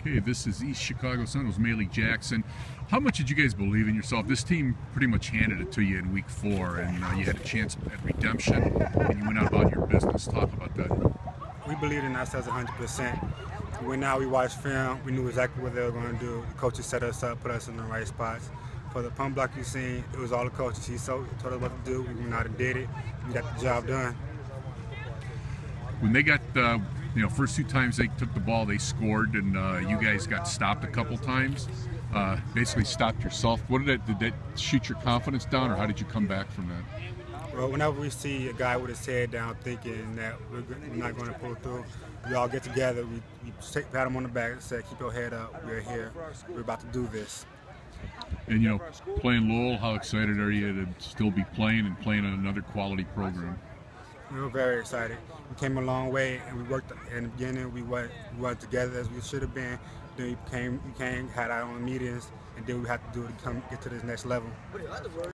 Okay, this is East Chicago Sun. It was Malee Jackson. How much did you guys believe in yourself? This team pretty much handed it to you in week four, and uh, you had a chance at redemption, and you went out about your business. Talk about that. We believed in ourselves 100%. We went out, we watched film, we knew exactly what they were going to do. The coaches set us up, put us in the right spots. For the punt block you seen, it was all the coaches. He so, told us what to do. We went out and did it. We got the job done. When they got, uh, you know, first two times they took the ball, they scored, and uh, you guys got stopped a couple times. Uh, basically stopped yourself. What did that, did that shoot your confidence down, or how did you come back from that? Well, whenever we see a guy with his head down thinking that we're, not going to pull through, we all get together, we, we take, pat him on the back and say, keep your head up, we're here, we're about to do this. And, you know, playing Lowell, how excited are you to still be playing and playing on another quality program? We were very excited. We came a long way, and we worked in the beginning. We went, we together as we should have been. Then we came, we came, had our own meetings, and then we had to do it to come get to this next level.